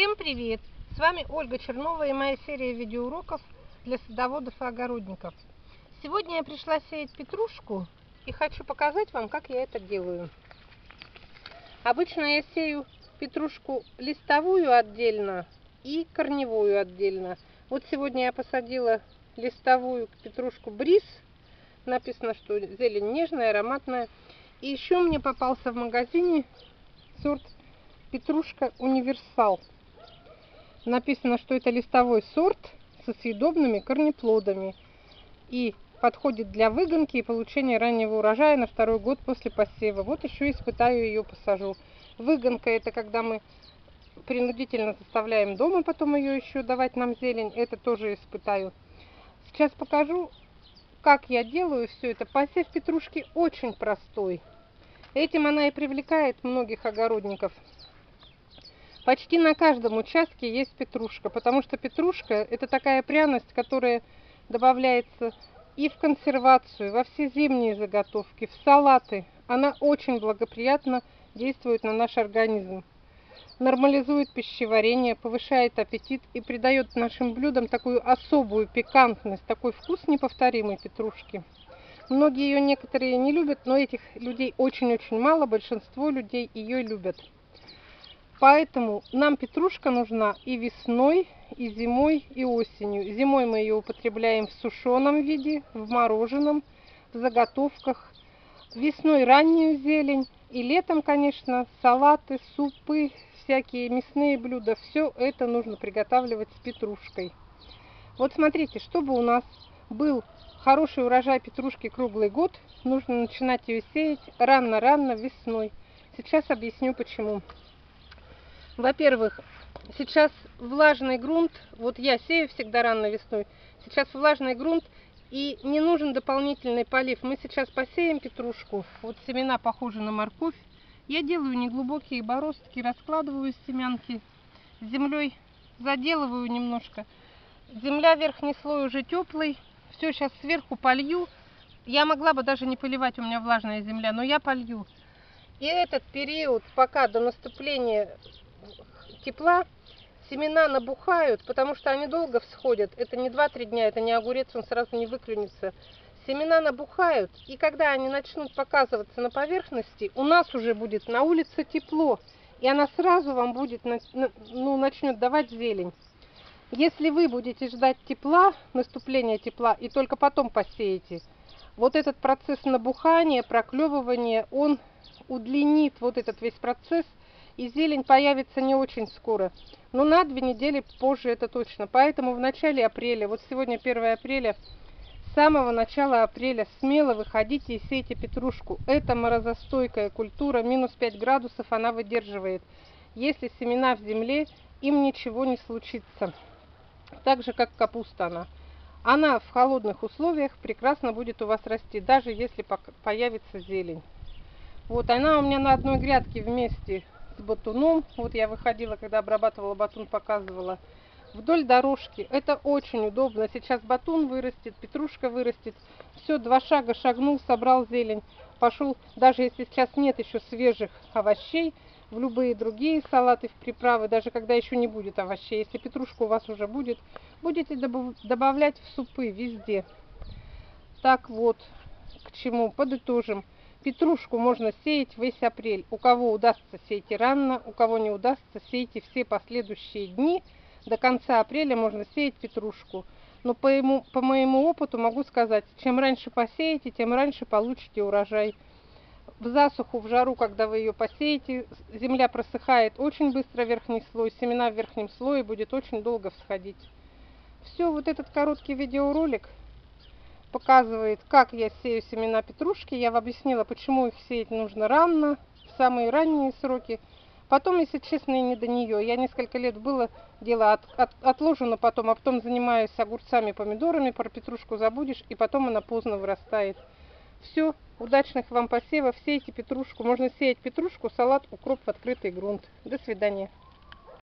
Всем привет! С вами Ольга Чернова и моя серия видеоуроков для садоводов и огородников. Сегодня я пришла сеять петрушку и хочу показать вам, как я это делаю. Обычно я сею петрушку листовую отдельно и корневую отдельно. Вот сегодня я посадила листовую петрушку бриз. Написано, что зелень нежная, ароматная. И еще мне попался в магазине сорт петрушка универсал. Написано, что это листовой сорт со съедобными корнеплодами и подходит для выгонки и получения раннего урожая на второй год после посева. Вот еще испытаю ее, посажу. Выгонка это когда мы принудительно заставляем дома потом ее еще давать нам зелень. Это тоже испытаю. Сейчас покажу, как я делаю все это. Посев петрушки очень простой. Этим она и привлекает многих огородников. Почти на каждом участке есть петрушка, потому что петрушка это такая пряность, которая добавляется и в консервацию, во все зимние заготовки, в салаты. Она очень благоприятно действует на наш организм. Нормализует пищеварение, повышает аппетит и придает нашим блюдам такую особую пикантность, такой вкус неповторимой петрушки. Многие ее некоторые не любят, но этих людей очень-очень мало, большинство людей ее любят. Поэтому нам петрушка нужна и весной, и зимой, и осенью. Зимой мы ее употребляем в сушеном виде, в мороженом, в заготовках. Весной раннюю зелень. И летом, конечно, салаты, супы, всякие мясные блюда. Все это нужно приготавливать с петрушкой. Вот смотрите, чтобы у нас был хороший урожай петрушки круглый год, нужно начинать ее сеять рано-рано весной. Сейчас объясню почему. Во-первых, сейчас влажный грунт, вот я сею всегда рано весной, сейчас влажный грунт и не нужен дополнительный полив. Мы сейчас посеем петрушку, вот семена похожи на морковь. Я делаю неглубокие бороздки, раскладываю семянки, землей заделываю немножко. Земля, верхний слой уже теплый, все сейчас сверху полью. Я могла бы даже не поливать, у меня влажная земля, но я полью. И этот период, пока до наступления тепла семена набухают, потому что они долго всходят. Это не 2-3 дня, это не огурец, он сразу не выклюнется. Семена набухают, и когда они начнут показываться на поверхности, у нас уже будет на улице тепло, и она сразу вам будет, ну, начнет давать зелень. Если вы будете ждать тепла, наступления тепла, и только потом посеете, вот этот процесс набухания, проклевывания, он удлинит вот этот весь процесс, и зелень появится не очень скоро. Но на две недели позже это точно. Поэтому в начале апреля, вот сегодня 1 апреля, с самого начала апреля смело выходите и сейте петрушку. Это морозостойкая культура, минус 5 градусов она выдерживает. Если семена в земле, им ничего не случится. Так же, как капуста она. Она в холодных условиях прекрасно будет у вас расти, даже если появится зелень. Вот она у меня на одной грядке вместе с батуном. Вот я выходила, когда обрабатывала батун, показывала. Вдоль дорожки. Это очень удобно. Сейчас батун вырастет, петрушка вырастет. Все, два шага шагнул, собрал зелень. Пошел, даже если сейчас нет еще свежих овощей, в любые другие салаты, в приправы, даже когда еще не будет овощей. Если петрушка у вас уже будет, будете добавлять в супы везде. Так вот, к чему подытожим. Петрушку можно сеять весь апрель. У кого удастся, сейте рано, у кого не удастся, сейте все последующие дни. До конца апреля можно сеять петрушку. Но по, ему, по моему опыту могу сказать, чем раньше посеете, тем раньше получите урожай. В засуху, в жару, когда вы ее посеете, земля просыхает очень быстро верхний слой, семена в верхнем слое будет очень долго всходить. Все, вот этот короткий видеоролик показывает, как я сею семена петрушки. Я объяснила, почему их сеять нужно рано, в самые ранние сроки. Потом, если честно, и не до нее. Я несколько лет было, дело от, от, отложено потом, а потом занимаюсь огурцами, помидорами, про петрушку забудешь, и потом она поздно вырастает. Все, удачных вам посевов, сейте петрушку. Можно сеять петрушку, салат, укроп в открытый грунт. До свидания.